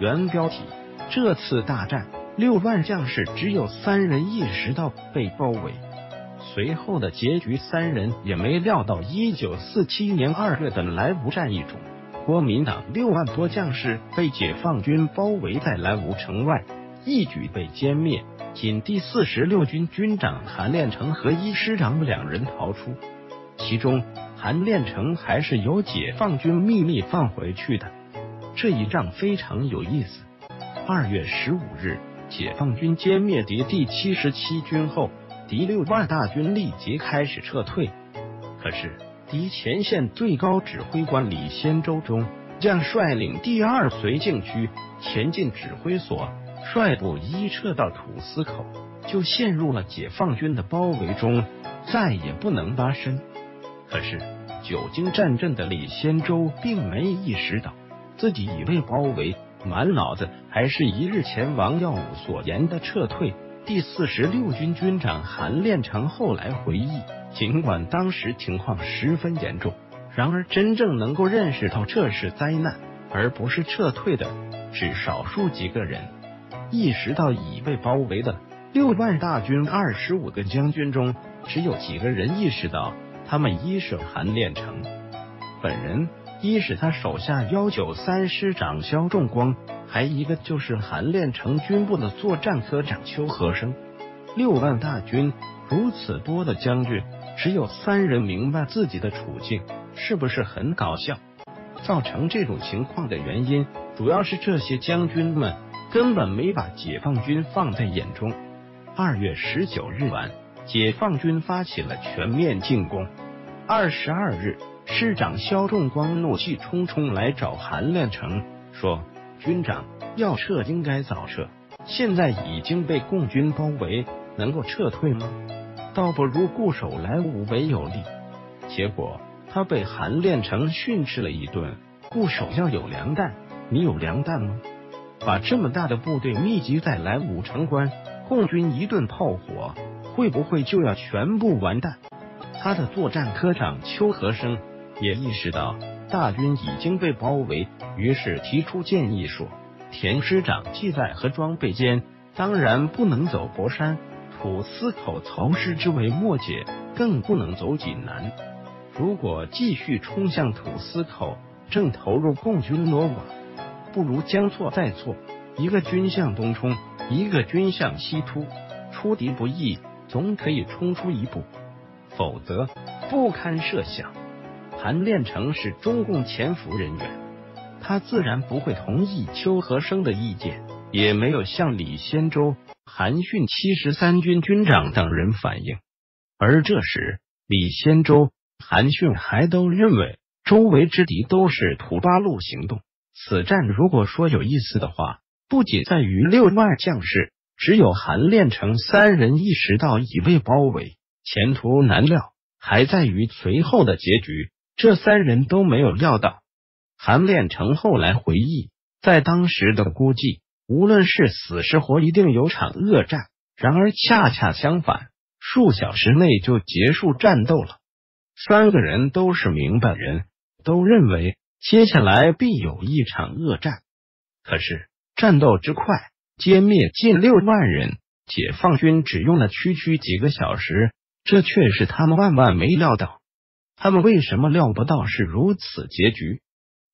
原标题：这次大战，六万将士只有三人意识到被包围。随后的结局，三人也没料到，一九四七年二月的莱芜战役中，国民党六万多将士被解放军包围在莱芜城外，一举被歼灭。仅第四十六军军长韩练成和一师长两人逃出，其中韩练成还是由解放军秘密放回去的。这一仗非常有意思。二月十五日，解放军歼灭敌第七十七军后。敌六万大军立即开始撤退，可是敌前线最高指挥官李先洲中将率领第二绥靖区前进指挥所率部一撤到土司口，就陷入了解放军的包围中，再也不能拔身。可是久经战阵的李先洲并没意识到自己已被包围，满脑子还是一日前王耀武所言的撤退。第四十六军军长韩练成后来回忆，尽管当时情况十分严重，然而真正能够认识到这是灾难而不是撤退的，只少数几个人。意识到已被包围的六万大军二十五个将军中，只有几个人意识到，他们一是韩练成本人，一是他手下幺九三师长肖仲光。还一个就是韩练成军部的作战科长邱和生，六万大军如此多的将军，只有三人明白自己的处境，是不是很搞笑？造成这种情况的原因，主要是这些将军们根本没把解放军放在眼中。二月十九日晚，解放军发起了全面进攻。二十二日，师长肖仲光怒气冲冲来找韩练成说。军长要撤，应该早撤。现在已经被共军包围，能够撤退吗？倒不如固守莱芜为有利。结果他被韩练成训斥了一顿。固守要有粮弹，你有粮弹吗？把这么大的部队密集在莱芜城关，共军一顿炮火，会不会就要全部完蛋？他的作战科长邱和生也意识到。大军已经被包围，于是提出建议说：“田师长既在和装备间，当然不能走博山、土司口，曹师之围末节，更不能走济南。如果继续冲向土司口，正投入共军罗网，不如将错再错，一个军向东冲，一个军向西突，出敌不易，总可以冲出一步，否则不堪设想。”韩练成是中共潜伏人员，他自然不会同意邱和生的意见，也没有向李先洲、韩训七十三军军长等人反映。而这时，李先洲、韩训还都认为周围之敌都是土八路行动。此战如果说有意思的话，不仅在于六万将士只有韩练成三人意识到已被包围，前途难料，还在于随后的结局。这三人都没有料到，韩练成后来回忆，在当时的估计，无论是死是活，一定有场恶战。然而恰恰相反，数小时内就结束战斗了。三个人都是明白人，都认为接下来必有一场恶战。可是战斗之快，歼灭近六万人，解放军只用了区区几个小时，这却是他们万万没料到。他们为什么料不到是如此结局？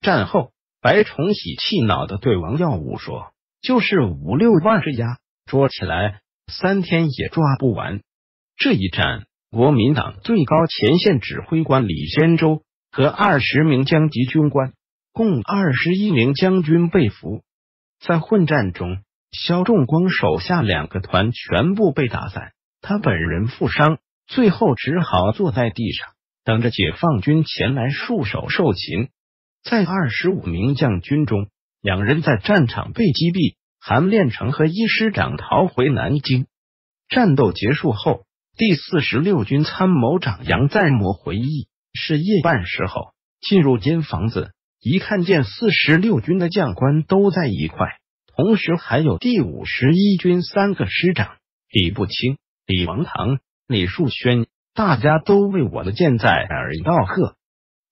战后，白崇禧气恼的对王耀武说：“就是五六万只鸭，捉起来三天也抓不完。”这一战，国民党最高前线指挥官李先洲和二十名将级军官，共二十一名将军被俘。在混战中，肖仲光手下两个团全部被打散，他本人负伤，最后只好坐在地上。等着解放军前来束手受擒，在二十五名将军中，两人在战场被击毙，韩练成和一师长逃回南京。战斗结束后，第四十六军参谋长杨再模回忆，是夜半时候进入间房子，一看见四十六军的将官都在一块，同时还有第五十一军三个师长李步清、李王堂、李树轩。大家都为我的健在而道贺。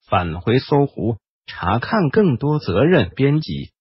返回搜狐查看更多责任编辑。